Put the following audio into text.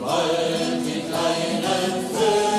in the Kleinen Vögeln.